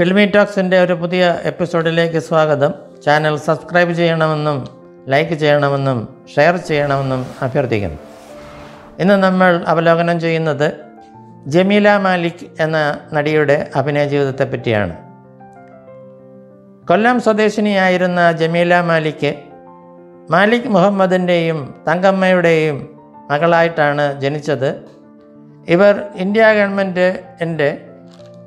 Filmy ടോക്സിന്റെ ഒരു പുതിയ എപ്പിസോഡിലേക്ക് സ്വാഗതം. ചാനൽ സബ്സ്ക്രൈബ് ചെയ്യണമെന്നും ലൈക്ക് ചെയ്യണമെന്നും ഷെയർ ചെയ്യണമെന്നും അഭ്യർത്ഥിക്കുന്നു. ഇന്ന് നമ്മൾ അവലോകനം ചെയ്യുന്നത് ജമീല മാലിക് എന്ന നടിയുടെ അഭിനയ ജീവിതത്തെ പറ്റിയാണ്. കൊല്ലം സ്വദേശിനിയായിരുന്ന ജമീല മാലിക് മാലിക് മുഹമ്മദിന്റെയും തങ്കമ്മയുടെയും മകളായിട്ടാണ് ജനിച്ചത്. ഇവർ ഇന്ത്യ ഗവൺമെന്റിന്റെ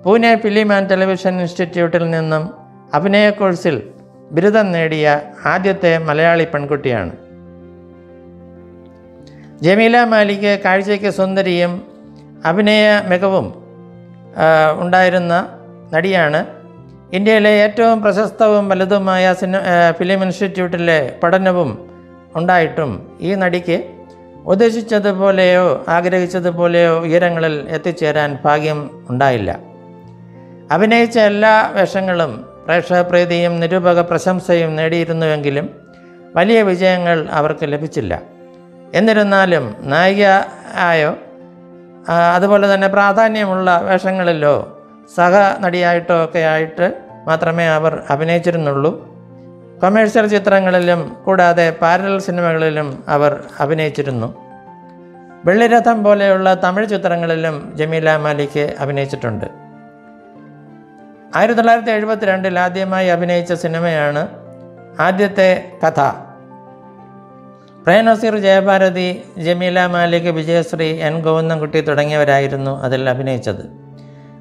പൂനെ ഫിലിം ആൻഡ് ടെലിവിഷൻ ഇൻസ്റ്റിറ്റ്യൂട്ടിൽ നിന്നും അഭിനയ കോഴ്സിൽ ബിരുദം നേടിയ ആദ്യത്തെ മലയാളി പെൺകുട്ടിയാണ്. ജമീല മാലിക് കാഴ്ചയ്ക്ക് സുന്ദരിയും അഭിനയ മികവും ഉണ്ടായിരുന്ന നടിയാണ്. ഇന്ത്യയിലെ ഏറ്റവും പ്രശസ്തവും വലുതുമായ സിനി ഫിലിം ഇൻസ്റ്റിറ്റ്യൂട്ടിലെ പഠനവും ഉണ്ടായിട്ടും ഈ നടിക്ക് ഉദ്ദേശിച്ചതുപോലെയോ ആഗ്രഹിച്ചതുപോലെയോ ഉയരങ്ങളിൽ എത്തിച്ചേരാൻ ഭാഗ്യം ഉണ്ടായില്ല. അഭിനയിച്ച എല്ലാ വേഷങ്ങളും പ്രേക്ഷകപ്രീതിയും നിരൂപക പ്രശംസയും നേടിയിരുന്നുവെങ്കിലും വലിയ വിജയങ്ങൾ അവർക്ക് ലഭിച്ചില്ല. എന്നിരുന്നാലും നായിക ആയോ അതുപോലെ തന്നെ പ്രാധാന്യമുള്ള വേഷങ്ങളിലോ സഹ നടിയായിട്ടോ ഒക്കെ ആയിട്ട് മാത്രമേ അവർ അഭിനയിച്ചിരുന്നുള്ളൂ. കൊമേഴ്ഷ്യൽ ചിത്രങ്ങളിലും കൂടാതെ പാരലൽ സിനിമകളിലും അവർ അഭിനയിച്ചിരുന്നു. വെള്ളിരഥം പോലെയുള്ള തമിഴ് ചിത്രങ്ങളിലും ജമീല മാലിക് അഭിനയിച്ചിട്ടുണ്ട്. ആയിരത്തി തൊള്ളായിരത്തി എഴുപത്തി രണ്ടിൽ ആദ്യമായി അഭിനയിച്ച സിനിമയാണ് ആദ്യത്തെ കഥ. പ്രേംനസീർ ജയഭാരതി ജമീല മാലിക് വിജയശ്രീ എൻ ഗോവിന്ദൻകുട്ടി തുടങ്ങിയവരായിരുന്നു അതിൽ അഭിനയിച്ചത്.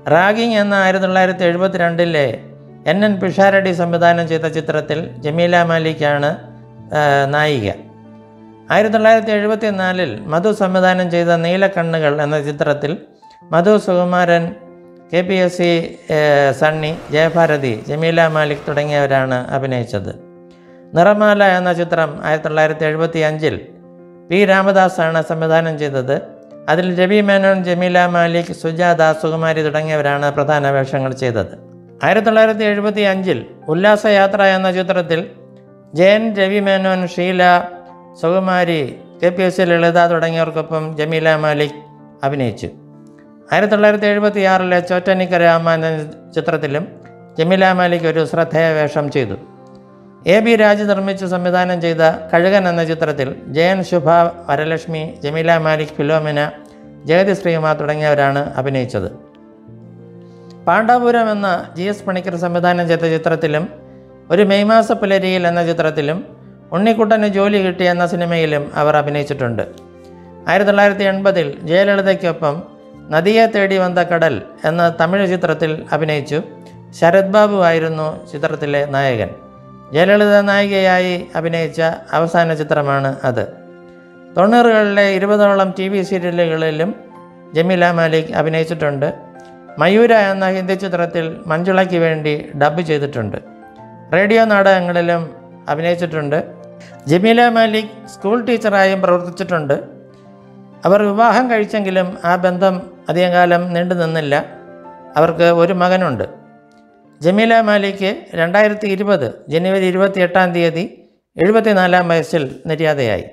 റാഗിങ് എന്ന ആയിരത്തി തൊള്ളായിരത്തി എഴുപത്തി രണ്ടിലെ എൻ എൻ പിഷാരടി സംവിധാനം ചെയ്ത ചിത്രത്തിൽ ജമീല മാലിക്കാണ് നായിക. ആയിരത്തി തൊള്ളായിരത്തി എഴുപത്തി നാലിൽ മധു സംവിധാനം ചെയ്ത നീലക്കണ്ണുകൾ എന്ന ചിത്രത്തിൽ Madhu Sukumaran K P S C Sunny Jayabharathi Jameela Malik തുടങ്ങിയവരാണ് അഭിനയിച്ചത്. നിറമാല എന്ന ചിത്രം ആയിരത്തി തൊള്ളായിരത്തി എഴുപത്തി അഞ്ചിൽ പി രാമദാസാണ് സംവിധാനം ചെയ്തത്. അതിൽ രവി മേനോൻ ജമീല മാലിക് സുജാത സുകുമാരി തുടങ്ങിയവരാണ് പ്രധാന വേഷങ്ങൾ ചെയ്തത്. ആയിരത്തി തൊള്ളായിരത്തി എഴുപത്തി അഞ്ചിൽ ഉല്ലാസയാത്ര എന്ന ചിത്രത്തിൽ Jayan Ravi Menon Sheela Sukumari K P S C Lalitha തുടങ്ങിയവർക്കൊപ്പം Jameela Malik അഭിനയിച്ചു. ആയിരത്തി തൊള്ളായിരത്തി എഴുപത്തി ആറിലെ ചോറ്റനിക്ക രാമ എന്ന ചിത്രത്തിലും ജമീല മാലിക് ഒരു ശ്രദ്ധേയ വേഷം ചെയ്തു. എ ബി രാജ് നിർമ്മിച്ച് സംവിധാനം ചെയ്ത കഴുകൻ എന്ന ചിത്രത്തിൽ ജയൻ ശുഭ വരലക്ഷ്മി ജമീല മാലിക് ഫിലോമിന ജഗതി ശ്രീകുമാർ തുടങ്ങിയവരാണ് അഭിനയിച്ചത്. പാണ്ഡാപുരം എന്ന ജി എസ് പണിക്കർ സംവിധാനം ചെയ്ത ചിത്രത്തിലും ഒരു മെയ് മാസ പുലരിയിൽ എന്ന ചിത്രത്തിലും ഉണ്ണിക്കുട്ടന് ജോലി കിട്ടി എന്ന സിനിമയിലും അവർ അഭിനയിച്ചിട്ടുണ്ട്. ആയിരത്തി തൊള്ളായിരത്തി എൺപതിൽ ജയലളിതയ്ക്കൊപ്പം നദിയെ തേടി വന്ന കടൽ എന്ന തമിഴ് ചിത്രത്തിൽ അഭിനയിച്ചു. ശരത് ബാബു ആയിരുന്നു ചിത്രത്തിലെ നായകൻ. ജയലളിത നായികയായി അഭിനയിച്ച അവസാന ചിത്രമാണ് അത്. തൊണ്ണൂറുകളിലെ ഇരുപതോളം ടി വി സീരിയലുകളിലും ജമീല മാലിക് അഭിനയിച്ചിട്ടുണ്ട്. മയൂര എന്ന ഹിന്ദി ചിത്രത്തിൽ മഞ്ജുളയ്ക്ക് വേണ്ടി ഡബ് ചെയ്തിട്ടുണ്ട്. റേഡിയോ നാടകങ്ങളിലും അഭിനയിച്ചിട്ടുണ്ട്. ജമീല മാലിക് സ്കൂൾ ടീച്ചറായും പ്രവർത്തിച്ചിട്ടുണ്ട്. അവർ വിവാഹം കഴിച്ചെങ്കിലും ആ ബന്ധം അധികം കാലം നീണ്ടു നിന്നില്ല. അവർക്ക് ഒരു മകനുണ്ട്. ജമീല മാലിക്ക് രണ്ടായിരത്തി ഇരുപത് ജനുവരി ഇരുപത്തി എട്ടാം തീയതി എഴുപത്തിനാലാം വയസ്സിൽ നിര്യാതയായി.